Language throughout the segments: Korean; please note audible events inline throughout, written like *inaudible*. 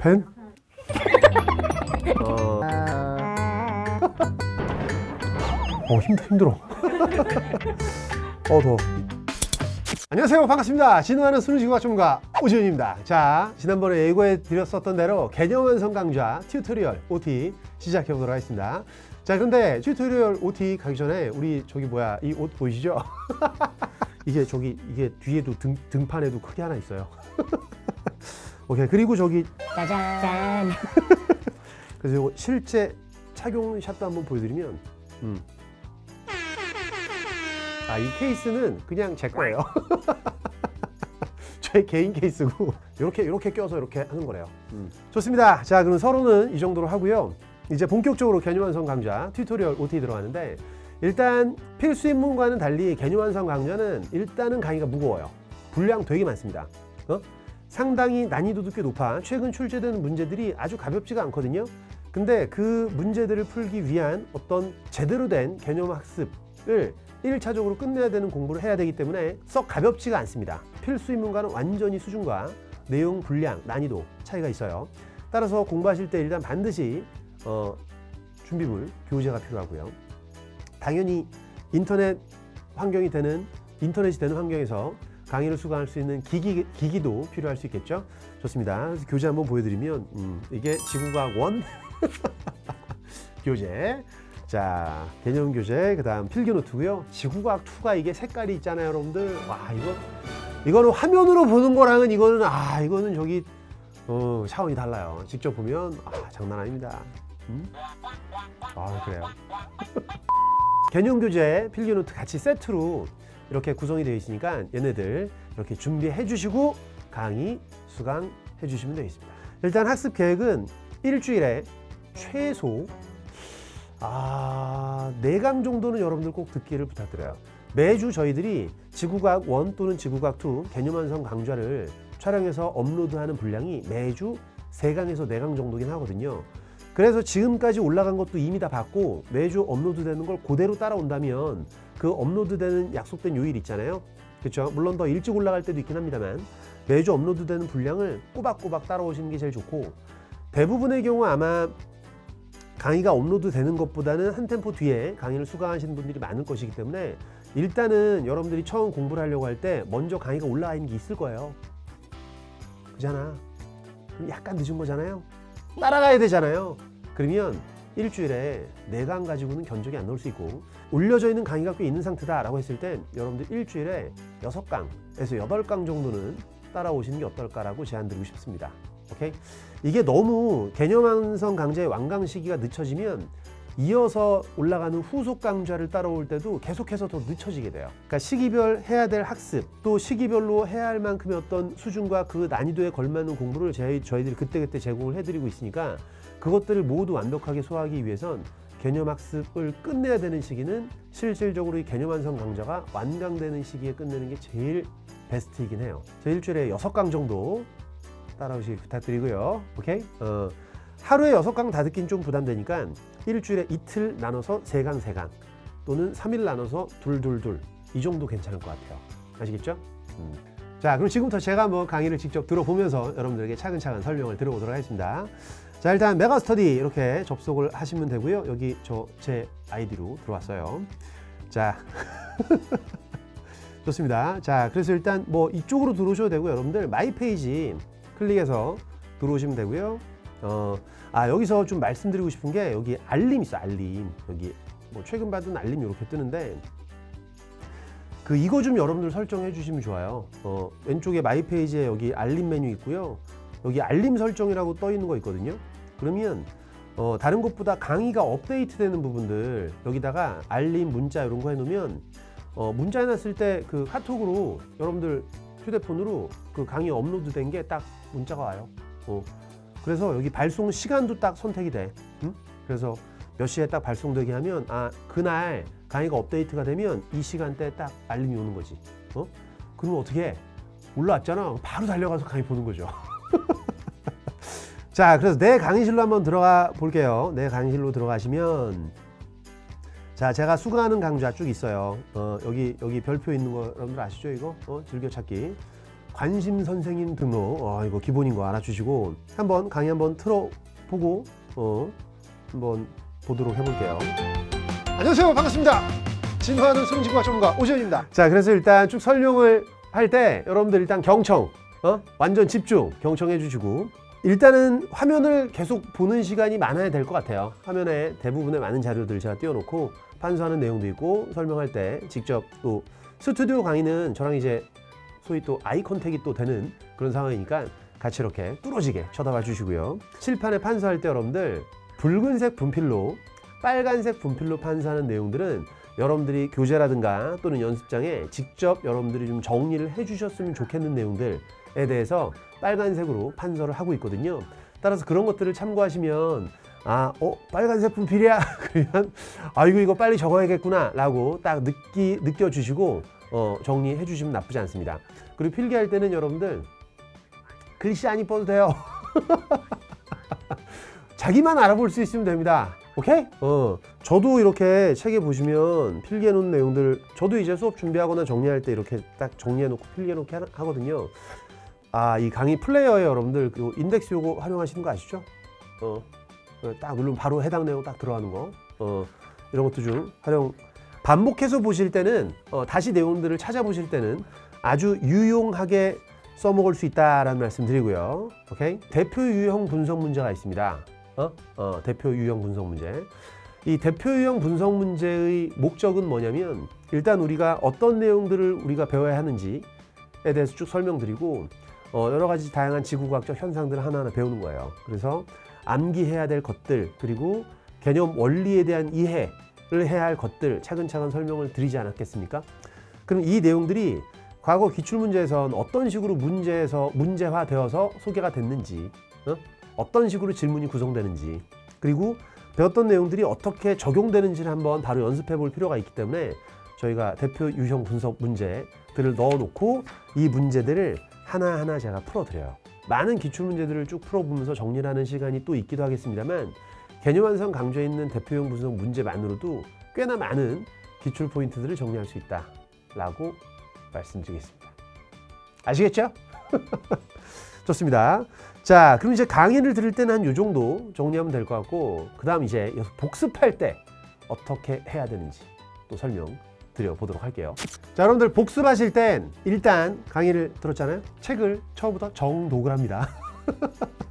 펜? 어, 어 힘들 힘들어. 어 더워. 안녕하세요 반갑습니다 진화하는 수능 지구과학 전문가 오지훈입니다 자 지난번에 예고해 드렸었던 대로 개념 완성 강좌 tutorial OT 시작해 보도록 하겠습니다 자 그런데 tutorial OT 가기 전에 우리 저기 뭐야 이 옷 보이시죠 *laughs* 이게 저기 이게 뒤에도 등, 등판에도 크게 하나 있어요 *laughs* 오케이 그리고 저기 짜잔. *laughs* 그래서 이거 실제 착용 샷도 한번 보여드리면 음. 아, 이 케이스는 그냥 제 거예요. *laughs* 제 개인 케이스고 이렇게 이렇게 껴서 이렇게 하는 거래요. 음. 좋습니다. 자, 그럼 서론은 이 정도로 하고요. 이제 본격적으로 개념 완성 강좌 tutorial OT 들어가는데 일단 필수 입문과는 달리 개념 완성 강좌는 일단은 강의가 무거워요. 분량 되게 많습니다. 어? 상당히 난이도도 꽤 높아 최근 출제되는 문제들이 아주 가볍지가 않거든요. 근데 그 문제들을 풀기 위한 어떤 제대로 된 개념 학습을 1차적으로 끝내야 되는 공부를 해야 되기 때문에 썩 가볍지가 않습니다. 필수 입문과는 완전히 수준과 내용, 분량, 난이도 차이가 있어요. 따라서 공부하실 때 일단 반드시 어, 준비물, 교재가 필요하고요. 당연히 인터넷 환경이 되는 인터넷이 되는 환경에서 강의를 수강할 수 있는 기기, 기기도 필요할 수 있겠죠. 좋습니다. 교재 한번 보여드리면 음, 이게 지구과학 원? *laughs* 교재. 자 개념 교재 그 다음 필기 노트고요. 지구과학 2가 이게 색깔이 있잖아요 여러분들. 와 이거 이거는 화면으로 보는 거랑은 이거는 아 이거는 저기 어, 차원이 달라요. 직접 보면 아 장난 아닙니다. 음? 아 그래요. *laughs* 개념 교재 필기 노트 같이 세트로 이렇게 구성이 되어 있으니까 얘네들 이렇게 준비해 주시고 강의 수강 해 주시면 되겠습니다 일단 학습 계획은 일주일에 최소 아, 4강 정도는 여러분들 꼭 듣기를 부탁드려요. 매주 저희들이 지구과학 1 또는 지구과학 2 개념 완성 강좌를 촬영해서 업로드하는 분량이 매주 3강에서 4강 정도긴 하거든요. 그래서 지금까지 올라간 것도 이미 다 봤고 매주 업로드되는 걸 그대로 따라온다면 그 업로드되는 약속된 요일 있잖아요. 그렇죠? 물론 더 일찍 올라갈 때도 있긴 합니다만 매주 업로드되는 분량을 꼬박꼬박 따라오시는 게 제일 좋고 대부분의 경우 아마 강의가 업로드 되는 것보다는 한 템포 뒤에 강의를 수강하시는 분들이 많을 것이기 때문에 일단은 여러분들이 처음 공부를 하려고 할 때 먼저 강의가 올라와 있는 게 있을 거예요. 그잖아. 약간 늦은 거잖아요. 따라가야 되잖아요. 그러면 일주일에 네 강 가지고는 견적이 안 나올 수 있고 올려져 있는 강의가 꽤 있는 상태다 라고 했을 땐 여러분들 일주일에 여섯 강에서 여덟 강 정도는 따라오시는 게 어떨까라고 제안드리고 싶습니다. 오케이? 이게 너무 개념 완성 강좌의 완강 시기가 늦춰지면 이어서 올라가는 후속 강좌를 따라올 때도 계속해서 더 늦춰지게 돼요. 그러니까 시기별 해야 될 학습, 또 시기별로 해야 할 만큼의 어떤 수준과 그 난이도에 걸맞는 공부를 저희, 저희들이 그때그때 제공을 해드리고 있으니까 그것들을 모두 완벽하게 소화하기 위해선 개념 학습을 끝내야 되는 시기는 실질적으로 이 개념 완성 강좌가 완강되는 시기에 끝내는 게 제일 베스트이긴 해요. 저 일주일에 여섯 강 정도 따라오시길 부탁드리고요. 오케이? 어, 하루에 여섯 강 다 듣긴 좀 부담되니까 일주일에 이틀 나눠서 세 강, 세강 또는 삼일 나눠서 둘, 둘, 둘 이 정도 괜찮을 것 같아요. 아시겠죠? 음. 자, 그럼 지금부터 제가 한번 강의를 직접 들어보면서 여러분들에게 차근차근 설명을 들어보도록 하겠습니다. 자, 일단 메가스터디 이렇게 접속을 하시면 되고요. 여기 저 제 아이디로 들어왔어요. 자, *laughs* 좋습니다. 자, 그래서 일단 뭐 이쪽으로 들어오셔도 되고 여러분들 my page 클릭해서 들어오시면 되고요. 어, 아 여기서 좀 말씀드리고 싶은 게 여기 알림 있어 알림 여기 뭐 최근 받은 알림 이렇게 뜨는데 그 이거 좀 여러분들 설정해 주시면 좋아요. 어, 왼쪽에 my page에 여기 알림 메뉴 있고요. 여기 알림 설정이라고 떠 있는 거 있거든요. 그러면 어, 다른 것보다 강의가 업데이트 되는 부분들 여기다가 알림 문자 이런 거 해놓으면 어, 문자 해놨을 때 그 카톡으로 여러분들 휴대폰으로 그 강의 업로드 된 게 딱 문자가 와요. 어. 그래서 여기 발송 시간도 딱 선택이 돼. 응? 그래서 몇 시에 딱 발송되게 하면 아 그날 강의가 업데이트가 되면 이 시간대 딱 알림이 오는 거지. 어? 그러면 어떻게 해? 올라왔잖아. 바로 달려가서 강의 보는 거죠. *laughs* 자, 그래서 내 강의실로 한번 들어가 볼게요. 내 강의실로 들어가시면 자, 제가 수강하는 강좌 쭉 있어요. 어, 여기 여기 별표 있는 거 여러분들 아시죠? 이거 어, 즐겨찾기. 관심 선생님 등록 어, 이거 기본인 거 알아주시고 한번 강의 한번 틀어보고 어, 한번 보도록 해볼게요. 안녕하세요. 반갑습니다. 진화하는 승진과 전문가 오지현입니다. 자, 그래서 일단 쭉 설명을 할 때 여러분들 일단 경청, 어? 완전 집중 경청해 주시고 일단은 화면을 계속 보는 시간이 많아야 될 것 같아요. 화면에 대부분의 많은 자료들 제가 띄워놓고 판수하는 내용도 있고 설명할 때 직접 또 스튜디오 강의는 저랑 이제 소위 또 아이 컨택이 또 되는 그런 상황이니까 같이 이렇게 뚫어지게 쳐다봐 주시고요. 칠판에 판수할 때 여러분들 붉은색 분필로 빨간색 분필로 판수하는 내용들은 여러분들이 교재라든가 또는 연습장에 직접 여러분들이 좀 정리를 해 주셨으면 좋겠는 내용들에 대해서 빨간색으로 판서를 하고 있거든요. 따라서 그런 것들을 참고하시면 아, 어, 빨간색 분필이야. *laughs* 그러면 아이고 이거 빨리 적어야겠구나 라고 딱 느끼, 느껴주시고 어, 정리해 주시면 나쁘지 않습니다. 그리고 필기할 때는 여러분들 글씨 안 이뻐도 돼요. *laughs* 자기만 알아볼 수 있으면 됩니다. 오케이? 어, 저도 이렇게 책에 보시면 필기해 놓은 내용들, 저도 이제 수업 준비하거나 정리할 때 이렇게 딱 정리해 놓고 필기해 놓게 하- 하거든요. 아, 이 강의 플레이어에 여러분들 그 인덱스 요거 활용하시는 거 아시죠? 어, 어, 딱 누르면 바로 해당 내용 딱 들어가는 거. 어, 이런 것도 좀 활용. 반복해서 보실 때는 어, 다시 내용들을 찾아보실 때는 아주 유용하게 써먹을 수 있다라는 말씀 드리고요. 오케이? 대표 유형 분석 문제가 있습니다. 어? 어, 대표 유형 분석 문제. 이 대표 유형 분석 문제의 목적은 뭐냐면 일단 우리가 어떤 내용들을 우리가 배워야 하는지에 대해서 쭉 설명드리고 어, 여러 가지 다양한 지구과학적 현상들을 하나하나 배우는 거예요. 그래서 암기해야 될 것들 그리고 개념 원리에 대한 이해를 해야 할 것들 차근차근 설명을 드리지 않았겠습니까? 그럼 이 내용들이 과거 기출문제에선 어떤 식으로 문제에서 문제화되어서 소개가 됐는지 어? 어떤 식으로 질문이 구성되는지 그리고 배웠던 내용들이 어떻게 적용되는지를 한번 바로 연습해 볼 필요가 있기 때문에 저희가 대표 유형 분석 문제들을 넣어놓고 이 문제들을 하나하나 제가 풀어드려요. 많은 기출 문제들을 쭉 풀어보면서 정리를 하는 시간이 또 있기도 하겠습니다만 개념 완성 강조해 있는 대표형 분석 문제만으로도 꽤나 많은 기출 포인트들을 정리할 수 있다 라고 말씀드리겠습니다. 아시겠죠? *laughs* 좋습니다. 자, 그럼 이제 강의를 들을 때는 한 요 정도 정리하면 될 것 같고, 그 다음 이제 복습할 때 어떻게 해야 되는지 또 설명 드려보도록 할게요. 자, 여러분들 복습하실 땐 일단 강의를 들었잖아요. 책을 처음부터 정독을 합니다. *laughs*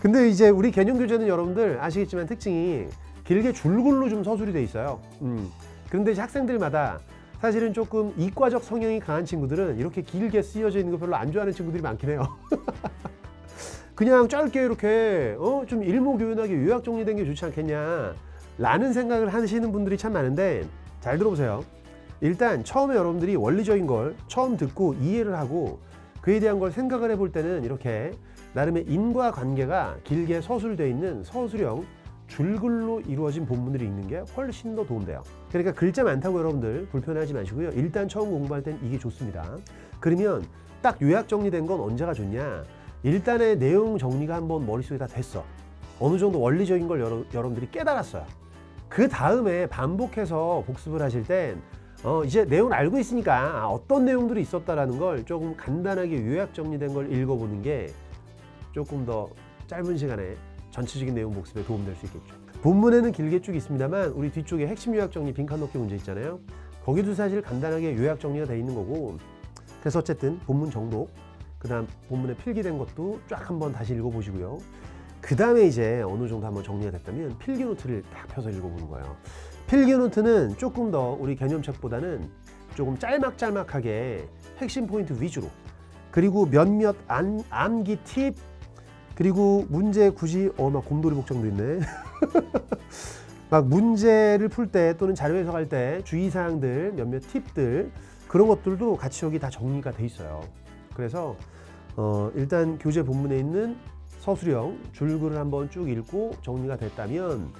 근데 이제 우리 개념 교재는 여러분들 아시겠지만 특징이 길게 줄글로 좀 서술이 돼 있어요. 음. 그런데 이제 학생들마다 사실은 조금 이과적 성향이 강한 친구들은 이렇게 길게 쓰여져 있는 거 별로 안 좋아하는 친구들이 많긴 해요. *laughs* 그냥 짧게 이렇게 어? 좀 일목요연하게 요약 정리된 게 좋지 않겠냐 라는 생각을 하시는 분들이 참 많은데 잘 들어보세요. 일단 처음에 여러분들이 원리적인 걸 처음 듣고 이해를 하고 그에 대한 걸 생각을 해볼 때는 이렇게 나름의 인과 관계가 길게 서술되어 있는 서술형 줄글로 이루어진 본문들이 있는 게 훨씬 더 도움돼요. 그러니까 글자 많다고 여러분들 불편해하지 마시고요. 일단 처음 공부할 땐 이게 좋습니다. 그러면 딱 요약 정리된 건 언제가 좋냐? 일단의 내용 정리가 한번 머릿속에 다 됐어. 어느 정도 원리적인 걸 여러, 여러분들이 깨달았어요. 그 다음에 반복해서 복습을 하실 땐 어, 이제 내용을 알고 있으니까 아, 어떤 내용들이 있었다라는 걸 조금 간단하게 요약 정리된 걸 읽어보는 게 조금 더 짧은 시간에 전체적인 내용 복습에 도움될 수 있겠죠. 본문에는 길게 쭉 있습니다만 우리 뒤쪽에 핵심 요약 정리 빈칸 넣기 문제 있잖아요. 거기도 사실 간단하게 요약 정리가 돼 있는 거고 그래서 어쨌든 본문 정독 그 다음 본문에 필기된 것도 쫙 한번 다시 읽어보시고요. 그 다음에 이제 어느 정도 한번 정리가 됐다면 필기 노트를 딱 펴서 읽어보는 거예요. 필기 노트는 조금 더 우리 개념책보다는 조금 짤막짤막하게 핵심 포인트 위주로 그리고 몇몇 안, 암기 팁 그리고 문제 굳이 어 막 곰돌이 복장도 있네. *laughs* 막 문제를 풀 때 또는 자료 해석할 때 주의사항들 몇몇 팁들 그런 것들도 같이 여기 다 정리가 돼 있어요. 그래서 어, 일단 교재 본문에 있는 서술형 줄글을 한번 쭉 읽고 정리가 됐다면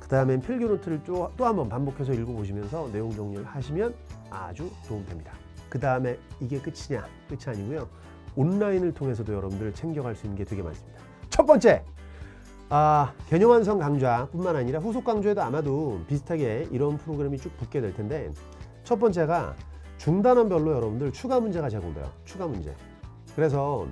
그 다음엔 필기 노트를 또, 또 한번 반복해서 읽어보시면서 내용 정리를 하시면 아주 도움됩니다. 그 다음에 이게 끝이냐? 끝이 아니고요. 온라인을 통해서도 여러분들 챙겨갈 수 있는 게 되게 많습니다. 첫 번째, 아, 개념 완성 강좌뿐만 아니라 후속 강좌에도 아마도 비슷하게 이런 프로그램이 쭉 붙게 될 텐데 첫 번째가 중단원별로 여러분들 추가 문제가 제공돼요. 추가 문제. 그래서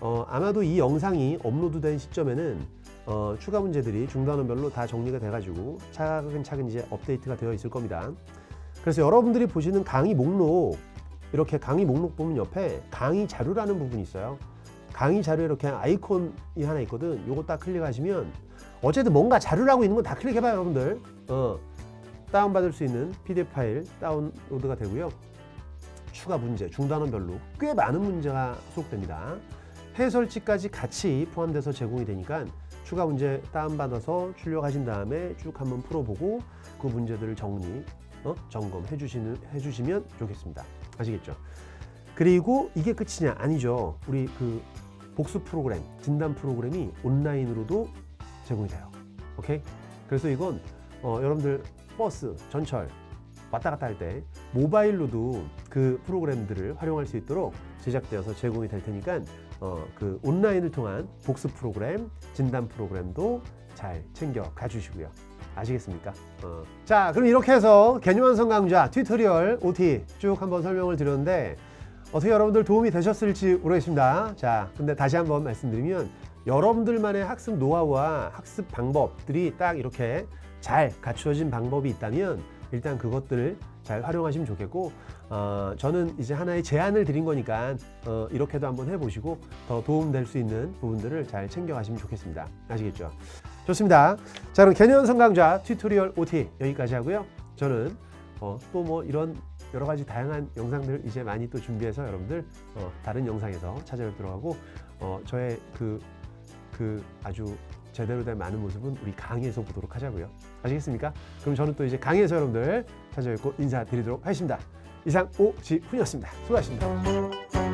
어, 아마도 이 영상이 업로드된 시점에는 어, 추가 문제들이 중단원별로 다 정리가 돼가지고 차근차근 이제 업데이트가 되어 있을 겁니다. 그래서 여러분들이 보시는 강의 목록 이렇게 강의 목록 보면 옆에 강의 자료라는 부분이 있어요. 강의 자료 이렇게 아이콘이 하나 있거든. 요거 딱 클릭하시면 어쨌든 뭔가 자료라고 있는 건 다 클릭해봐요, 여러분들. 어, 다운받을 수 있는 PDF 파일 다운로드가 되고요. 추가 문제, 중단원별로 꽤 많은 문제가 수록됩니다. 해설지까지 같이 포함돼서 제공이 되니까 추가 문제 다운받아서 출력하신 다음에 쭉 한번 풀어보고 그 문제들을 정리, 어? 점검해 해주시면 좋겠습니다. 아시겠죠? 그리고 이게 끝이냐? 아니죠. 우리 그 복수 프로그램, 진단 프로그램이 온라인으로도 제공이 돼요. 오케이? 그래서 이건 어, 여러분들 버스, 전철 왔다 갔다 할 때 모바일로도 그 프로그램들을 활용할 수 있도록 제작되어서 제공이 될 테니까 어, 그 온라인을 통한 복습 프로그램, 진단 프로그램도 잘 챙겨 가주시고요. 아시겠습니까? 어. 자, 그럼 이렇게 해서 개념 완성 강좌 tutorial OT 쭉 한번 설명을 드렸는데 어떻게 여러분들 도움이 되셨을지 모르겠습니다. 자, 근데 다시 한번 말씀드리면 여러분들만의 학습 노하우와 학습 방법들이 딱 이렇게 잘 갖추어진 방법이 있다면 일단 그것들을 잘 활용하시면 좋겠고 어, 저는 이제 하나의 제안을 드린 거니까 어, 이렇게도 한번 해보시고 더 도움될 수 있는 부분들을 잘 챙겨가시면 좋겠습니다. 아시겠죠? 좋습니다. 자 그럼 개념 완성 강좌 tutorial OT 여기까지 하고요. 저는 어, 또 뭐 이런 여러 가지 다양한 영상들 이제 많이 또 준비해서 여러분들 어, 다른 영상에서 찾아뵙도록 하고 어, 저의 그, 그 아주 제대로 된 많은 모습은 우리 강의에서 보도록 하자고요. 아시겠습니까? 그럼 저는 또 이제 강의에서 여러분들 찾아뵙고 인사드리도록 하겠습니다. 이상 오지훈이었습니다. 수고하셨습니다.